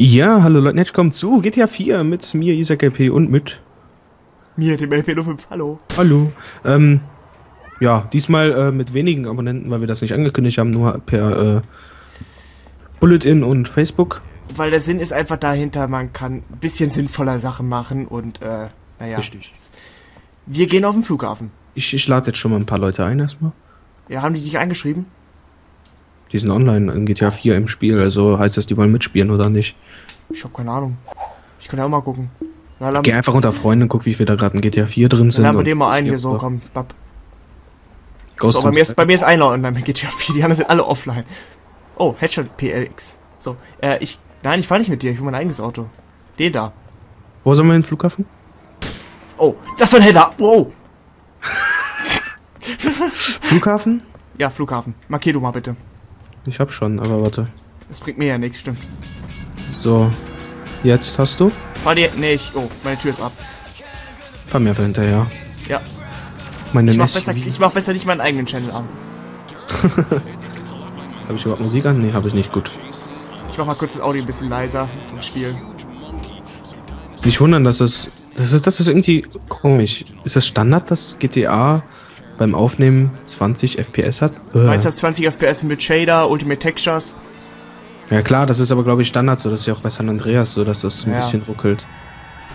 Ja, hallo Leute, jetzt kommt zu GTA 4 mit mir, Isaac LP und mit. Mir, dem LP05, hallo. Hallo. Ähm, ja, diesmal äh, mit wenigen Abonnenten, weil wir das nicht angekündigt haben, nur per äh, Bulletin und Facebook. Weil der Sinn ist einfach dahinter, man kann ein bisschen sinnvoller Sachen machen und, äh, naja. Richtig. Wir gehen auf den Flughafen. Ich, ich lade jetzt schon mal ein paar Leute ein erstmal. Ja, haben die dich eingeschrieben? Die sind online in GTA 4 im Spiel, also heißt das, die wollen mitspielen oder nicht? Ich hab keine Ahnung. Ich kann ja auch mal gucken. Laden, Geh einfach unter Freunde und guck, wie viel da gerade in GTA 4 drin dann sind. laden wir und den mal ein hier so, komm. Ghost So, bei mir, ist, bei mir ist einer online bei GTA 4, die anderen sind alle offline. Oh, Headshot PLX. So, äh, ich, nein, ich fahr nicht mit dir, ich will mein eigenes Auto. Den da. Wo sollen wir hin, Flughafen? Oh, das war ein Header. Wow. Flughafen? Ja, Flughafen. Markier du mal bitte. Ich hab schon, aber warte. Das bringt mir ja nichts, stimmt. So. Jetzt hast du? Fahr dir, nee, ich, oh, meine Tür ist ab. Fahr mir einfach hinterher. Ja, Meine ich mach, besser, ich mach besser nicht meinen eigenen Channel an. Habe ich überhaupt Musik an? Nee, habe ich nicht. Gut. Ich mach mal kurz das Audio ein bisschen leiser vom Spiel. Nicht wundern, dass das. Das ist, das ist irgendwie komisch. Ist das Standard, dass GTA beim Aufnehmen 20 FPS hat? Äh. 1920 FPS mit Shader, Ultimate Textures. Ja klar, das ist aber glaube ich Standard so. Das ist ja auch bei San Andreas so, dass das ein Ja. bisschen ruckelt.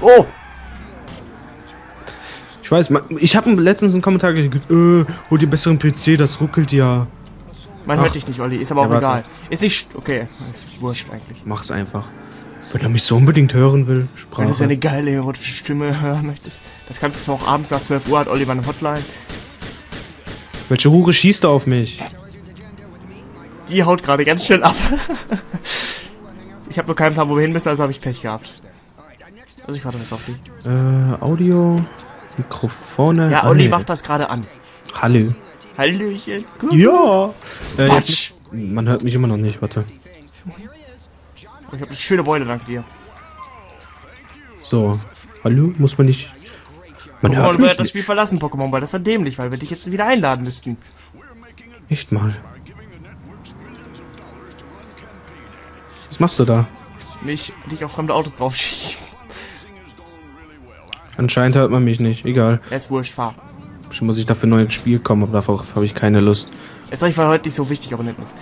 Oh, Ich weiß, ich habe letztens einen Kommentar gekriegt, äh, hol dir besseren PC, das ruckelt ja. man Ach. hört dich nicht, Olli. Ist aber auch Ja, egal. Ist nicht, okay, ist wurscht eigentlich. Mach's einfach. Wenn er mich so unbedingt hören will, Wenn Sprache. du seine geile erotische Stimme hören möchtest. Das kannst du zwar auch abends nach 12 Uhr, hat Olli eine Hotline. Welche Hure schießt da auf mich? Die haut gerade ganz schön ab. ich habe nur keinen Plan, wo wir hin müssen, also habe ich Pech gehabt. Also ich warte das auf die. Äh, Audio, Mikrofone. Ja, Olli macht das gerade an. Hallo. Hallöchen. Gut. Ja. Äh, jetzt, man hört mich immer noch nicht, warte. Ich habe eine schöne Beute dank dir. So. Hallo? Muss man nicht. Man hört Pokémon mich wird das. Spiel verlassen, Pokémon Ball. Das war dämlich, weil wir dich jetzt wieder einladen müssten. Echt mal. Was machst du da? Mich, dich auf fremde Autos draufschieben. Anscheinend hört man mich nicht. Egal. Er ist wurscht, fahr. Bestimmt muss ich dafür neu ins Spiel kommen, aber darauf habe ich keine Lust. Ist recht, weil heute nicht so wichtig Abonnenten ist.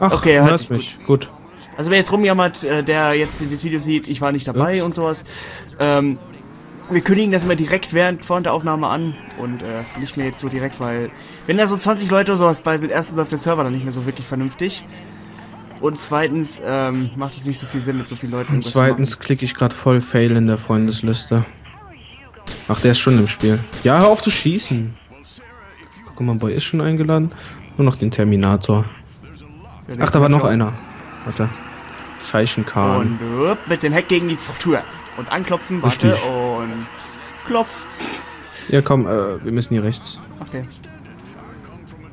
Ach, Okay, du hört hörst mich mich. Gut. Also wer jetzt rumjammert, äh, der jetzt das Video sieht, ich war nicht dabei und sowas. Ähm, wir kündigen das immer direkt während vor der Aufnahme an und äh, nicht mehr jetzt so direkt, weil wenn da so 20 Leute oder sowas bei sind, erstens läuft der Server dann nicht mehr so wirklich vernünftig. Und zweitens ähm, macht es nicht so viel Sinn, mit so vielen Leuten Und zweitens klicke ich gerade voll Fail in der Freundesliste. Ach, der ist schon im Spiel. Ja, hör auf zu schießen. Pokémon Boy ist schon eingeladen. Nur noch den Terminator. Ach, da war noch einer. Warte. Zeichenkahn. Und upp, mit dem Heck gegen die Tür. Und anklopfen, warte Richtig. und klopf. Ja, komm, äh, wir müssen hier rechts. Okay.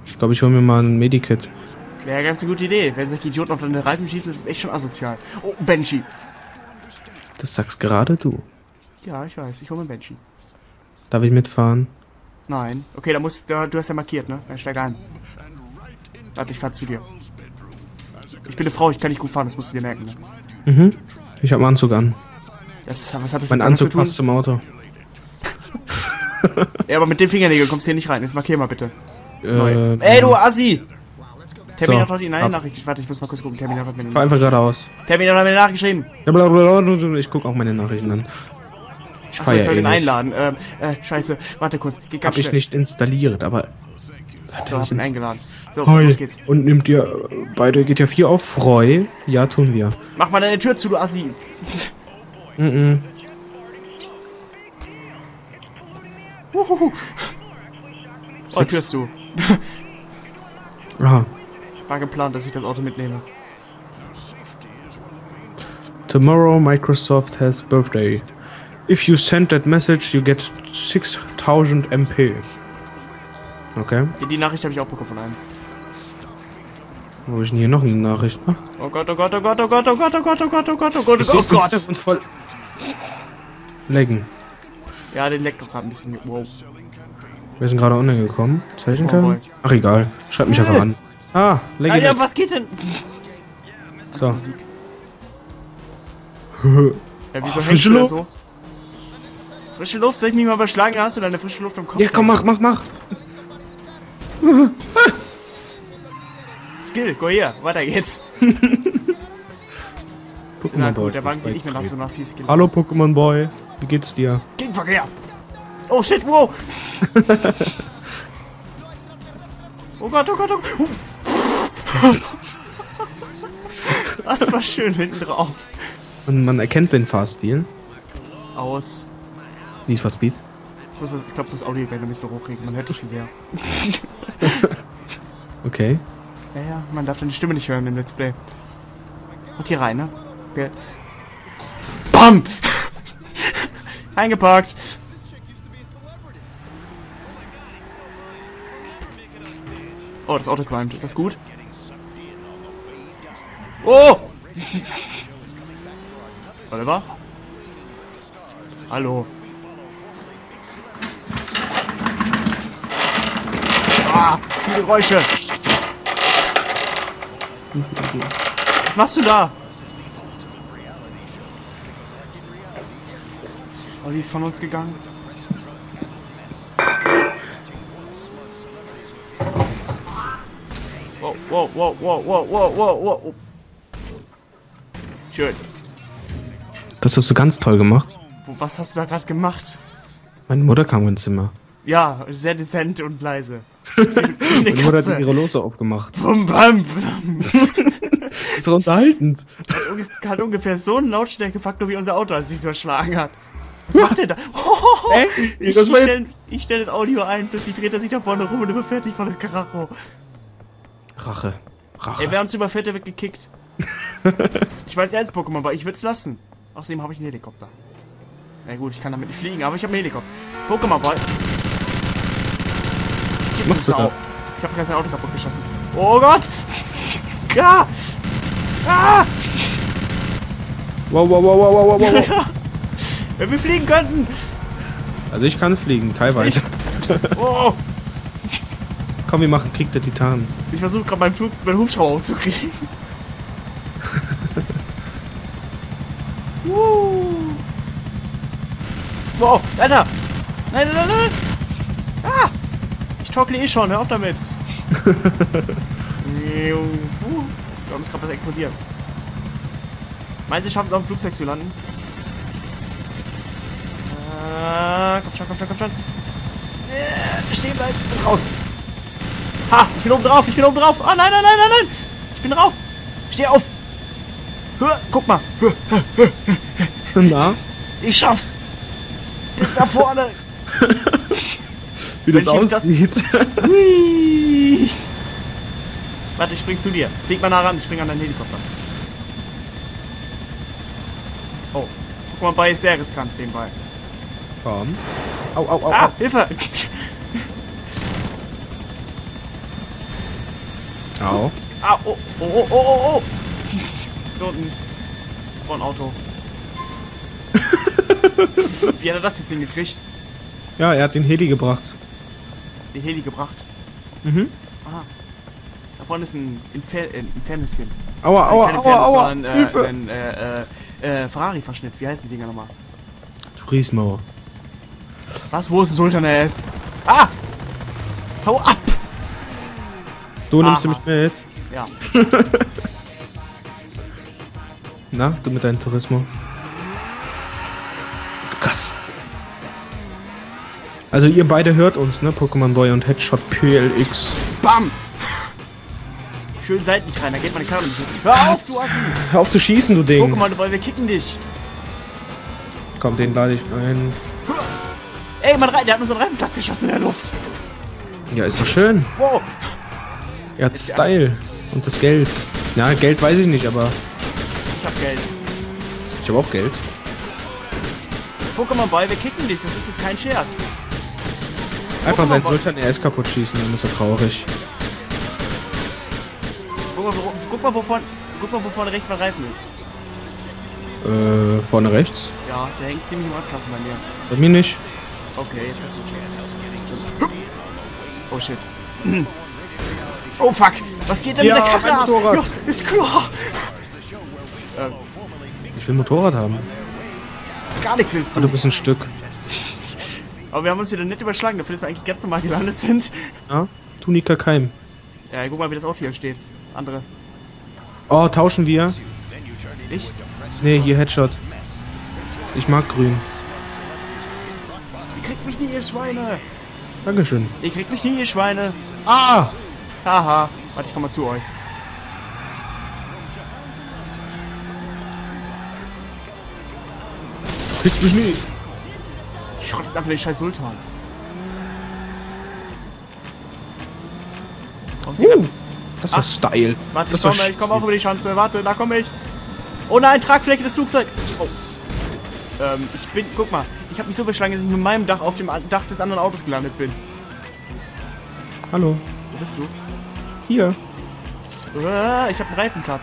Ich glaube, ich hole mir mal ein Medikit. Wäre ganz eine gute Idee. Wenn sich Idioten auf deine Reifen schießen, ist es echt schon asozial. Oh, Banshee. Das sagst gerade du. Ja, ich weiß. Ich hole mir einen Banshee. Darf ich mitfahren? Nein. Okay, da musst da, du hast ja markiert, ne? Dann steig ein. Warte, ich fahr zu dir. Ich bin eine Frau, ich kann nicht gut fahren, das musst du dir merken, ne? Mhm. Ich habe einen Anzug an. Das, was hat das Mein Anzug zu tun? passt zum Auto. Ja, aber mit dem Fingernägel kommst du hier nicht rein. Jetzt markier mal bitte. Äh, Ey, du Assi! Terminator hat ihn eine. Nachricht. Warte, ich muss mal kurz gucken. Terminator hat mir eine Fahr einfach geradeaus. Terminator hat mir eine Nachricht geschrieben. Ich guck auch meine Nachrichten an. Ich Achso, feier ich soll eh ihn nicht. einladen. Ähm, äh, scheiße. Warte kurz. Geht ganz Hab ich nicht installiert, aber. Hat So, er ihn eingeladen. So, Hi. los geht's. Und nimmt ihr beide GTA 4 auf? Freu? Ja, tun wir. Mach mal deine Tür zu, du Assi. Mhm. Uhuhu. Oh. Tür ist zu. Aha. War geplant, dass ich das Auto mitnehme. Tomorrow Microsoft has birthday. If you send that message, you get 6000 MP. Okay. Die, Nachricht habe ich auch bekommen von einem. Wo hab ich denn hier noch eine Nachricht? Ah, Oh Gott, oh Gott, oh Gott, oh Gott, oh Gott, oh Gott, oh Gott, oh Gott, oh Gott, oh ist im Gott. Hintergrund voll. Leggen. Ja, den leckt doch gerade ein bisschen. Wow. Wir sind gerade online gekommen. Oh Zeichenkern? boy. Ach egal. Schreib mich einfach an. Ah, Ah Leggen. ja, was geht denn? so. Ja, wieso Oh, frische Luft. so? Frische Luft, soll ich mich mal überschlagen? Hast du deine frische Luft im Kopf? Ja, komm, mach, mach, mach. Skill, go hier, weiter geht's. Pokémon Na Boy. gut, der Wagen sieht nicht mehr nach so nach viel Skill. Hallo Pokémon Boy, wie geht's dir? Gegenverkehr! Oh shit, wow! oh Gott, oh Gott, oh Gott! Das war schön hinten drauf. Und man erkennt den Fahrstil. Aus. Need for Speed. Ich, muss, ich glaube, das Audio gleich ein bisschen hochkriegen. Man hört dich zu sehr. Okay. Ja, ja, man darf dann die Stimme nicht hören im Let's Play. Und hier rein, ne? Okay. BAM! Eingepackt! Oh, das Auto qualmt. Ist das gut? Oh! Oliver? Hallo. Ah, viele Geräusche. Was machst du da? Olli ist von uns gegangen. Wow, wow, wow, wow, wow, wow, wow, wow. Schön. Das hast du ganz toll gemacht. Was hast du da gerade gemacht? Meine Mutter kam ins Zimmer. Ja, sehr dezent und leise. Das Meine Mutter hat ihre Lose aufgemacht. Bum, bam, bam. Ist doch unterhaltend. Hat ungefähr so einen Lautstärkefaktor wie unser Auto, als es sich so erschlagen hat. Was macht der da? Ich Das war jetzt- stelle ich stell das Audio ein, plötzlich dreht er sich da vorne rum und überfährt volles Karacho. Rache. Rache. Ey, wer uns überfährt, der wird gekickt. Ich weiß ernst Pokémon, aber ich würde es lassen. Außerdem habe ich einen Helikopter. Na gut, ich kann damit nicht fliegen, aber ich habe einen Helikopter. Pokémon. Gib machst du. Ich habe gerade sein Auto kaputt geschossen. Oh Gott! Ah! Ah! Wow, wow, wow, wow, wow, wow, wow. Wenn wir fliegen könnten! Also ich kann fliegen, teilweise. Oh! Komm, wir machen Krieg der Titanen. Ich versuche gerade meinen Flug, meinen Hubschrauber hochzukriegen. Uh. Wow, Alter! Nein, nein, nein, nein! Ah! Ich torkle eh schon, hör auf damit! uh, da ist gerade was explodiert. Meinst du, ich schaffe es auf dem Flugzeug zu landen? Ah, komm schon, komm schon, komm schon. Äh, stehen bleiben, bin raus. Ha, ich bin oben drauf, ich bin oben drauf. Ah, nein, nein, nein, nein, nein. Ich bin drauf. Steh auf. Hör, guck mal. Na, Ich schaff's. Bis da vorne. wie das aussieht. Warte, ich spring zu dir. Flieg mal nah ran, ich spring an deinen Helikopter. Oh, guck mal, bei ist sehr riskant nebenbei. Komm. Au, au, au, Ah, au. Hilfe! Au. Ah, oh, oh, oh, oh, oh, oh! Hier unten. Vor ein Auto. Wie hat er das jetzt hingekriegt? Ja, er hat den Heli gebracht. Den Heli gebracht. Mhm. Aha. Da vorne ist ein Infer äh, Infernüschen. Aua, aua, aua, Infernus, aua. sondern, Hilfe. äh, ein äh, äh, äh, Ferrari-Verschnitt. Wie heißen die Dinger nochmal? Turismo. Was? Wo ist Sultan S? Ah! Hau ab! Du nimmst du Aha. mich mit. Ja. Na, du mit deinem Turismo. Krass. Also ihr beide hört uns, ne? Pokémon Boy und Headshot PLX. Bam! Schön seitlich rein, da geht meine Karre nicht. Hör auf, du Assi! Hör auf zu schießen, du Ding. Mal, weil wir kicken dich. Komm, den lade ich ein. Ey, mein Re der hat unseren Reifen platt geschossen in der Luft. Ja, ist doch schön. Wow! Er hat Style. Und das Geld. Ja, Geld weiß ich nicht, aber Ich hab Geld. ich habe auch Geld. Pokémon Ball, wir kicken dich, das ist jetzt kein Scherz. Einfach sein. Sultan RS kaputt schießen, dann ist er traurig. Guck mal, wo, guck mal, wo vorne, guck mal, wo vorne rechts mein Reifen ist. Äh, vorne rechts. Ja, der hängt ziemlich im Radkasten bei mir. Bei mir nicht. Okay, jetzt kannst du Oh shit. Oh fuck, was geht denn Ja, mit der Karre ab? Ja, ist klar. Äh, Ich will ein Motorrad haben. Gar nichts willst du. du bist ein Stück. Aber wir haben uns wieder nett überschlagen, dafür, dass wir eigentlich ganz normal gelandet sind. Ja? Tunika Keim. Ja, guck mal, wie das Auto hier steht. Andere. Oh, tauschen wir? Ich? Nee, hier Headshot. Ich mag grün. Ihr kriegt mich nie, ihr Schweine. Dankeschön. Ihr kriegt mich nie, ihr Schweine. Ah! Haha. Warte, ich komm mal zu euch. Kriegst mich nie. Ich schrotte jetzt einfach den scheiß Sultan. Komm, sie Uh, das war Ach. Style. Warte, ich das komme, ich komme auch über die Schanze. Warte, da komme ich. Oh nein, Tragfläche des Flugzeugs. Oh. Ähm, ich bin, guck mal, ich habe mich so beschlagen, dass ich mit meinem Dach auf dem Dach des anderen Autos gelandet bin. Hallo. Wo bist du? Hier. Äh, ich habe einen Reifencut.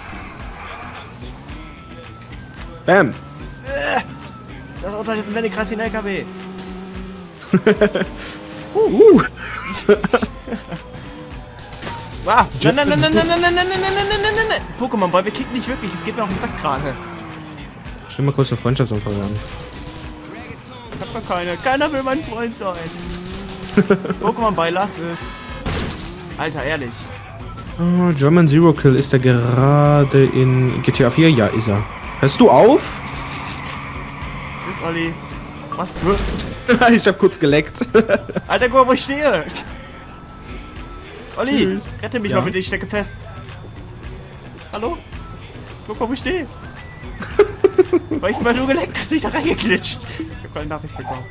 Bam. Das Auto hat jetzt einen Wendekreis wie ein LKW. Uh. Ah, nein, nein, nein, nein, nein, nein, nein, nein, nein, nein, nein, nein, nein. Pokémon Boy, wir kicken nicht wirklich. Es geht mir auf den Sack gerade. Stell mal kurz eine Freundschaftsanfrage an. Ich hab doch keine. Keiner will mein Freund sein. Pokémon Boy, lass es. Alter, ehrlich. Ah, German Zero Kill ist er gerade in GTA 4? Ja, ist er. Hörst du auf? Tschüss, Olli. Was? ich hab kurz geleckt. Alter, guck mal, wo ich stehe. Olli, Tschüss. rette mich Ja. mal bitte, ich stecke fest. Hallo? Guck mal, wo ich stehe. weil, ich, weil du geleckt hast, bin ich da reingeklitscht. Ich hab keine Nachricht bekommen.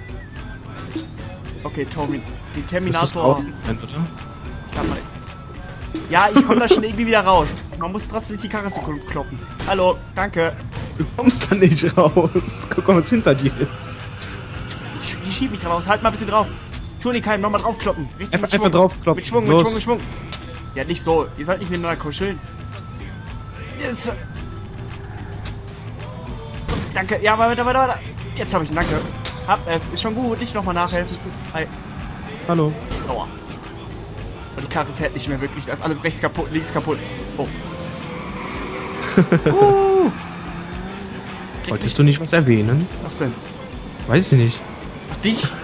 Okay, Tommy, die Terminator. draußen? Ich hab mal- Ja, ich komme da schon irgendwie wieder raus. Man muss trotzdem die Karre so kloppen. Hallo, danke. Du kommst da nicht raus. Guck mal, was hinter dir ist. Ich, ich schieb mich raus. Halt mal ein bisschen drauf. Tunikheim, nochmal draufkloppen. Richtig Einfach- mit einfach draufkloppen. Mit Schwung, mit Los. Schwung, mit Schwung. Ja, nicht so. Ihr sollt nicht miteinander kuscheln. Jetzt. Danke. Ja, weiter, weiter, weiter. Jetzt habe ich einen Danke. Hab es. Ist schon gut. Nicht nochmal nachhelfen. Hi. Hallo. Aua. Und die Karte fährt nicht mehr wirklich. Da ist alles rechts kaputt, links kaputt. Oh. uh. Wolltest du nicht was erwähnen? Was denn? Weiß ich nicht. Ach, dich?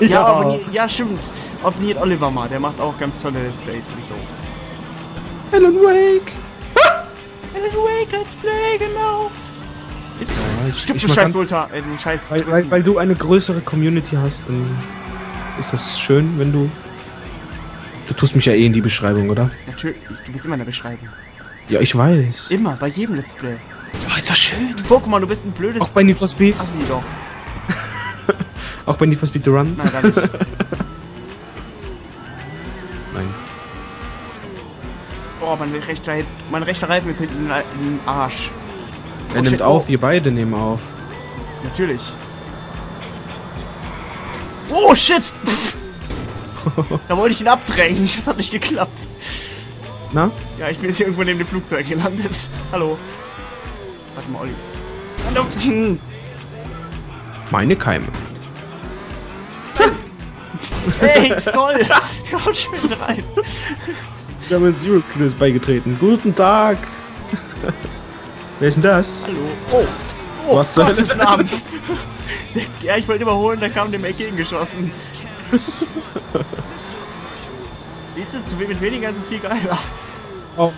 Ja, abonniert, ja, stimmt. Abonniert Oliver mal. Der macht auch ganz tolle Let's Plays. und so. Alan Wake. Alan Wake Let's Play, genau. Ja, ich, Stimmt, ich du scheiß Sultan. Äh, du scheiß weil, weil, weil du eine größere Community hast, dann ist das schön, wenn du. Du tust mich ja eh in die Beschreibung, oder? Natürlich, du bist immer in der Beschreibung. Ja, ich weiß. Immer, bei jedem Let's Play. Oh, ist das schön. Pokémon, du bist ein blödes Auch bei Need for Speed. Assi doch. Auch bei Need for Speed The Run. Nein, gar nicht. Nein. Boah, mein rechter, mein rechter Reifen ist hinten im Arsch. Er Oh, nimmt shit, auf, oh. wir beide nehmen auf. Natürlich. Oh, shit! Da wollte ich ihn abdrängen. Das hat nicht geklappt. Na? Ja, ich bin jetzt hier irgendwo neben dem Flugzeug gelandet. Hallo. Warte mal, Olli. Hallo. Hm. Meine Keime. Hey, toll. Haut schön rein. German Zero Kill ist beigetreten. Guten Tag. Wer ist denn das? Hallo. Oh. Oh, Was soll das? Namen. Ja, ich wollte überholen, da kam dem entgegengeschossen. Siehst du, zu, mit weniger ist es viel geiler. Oh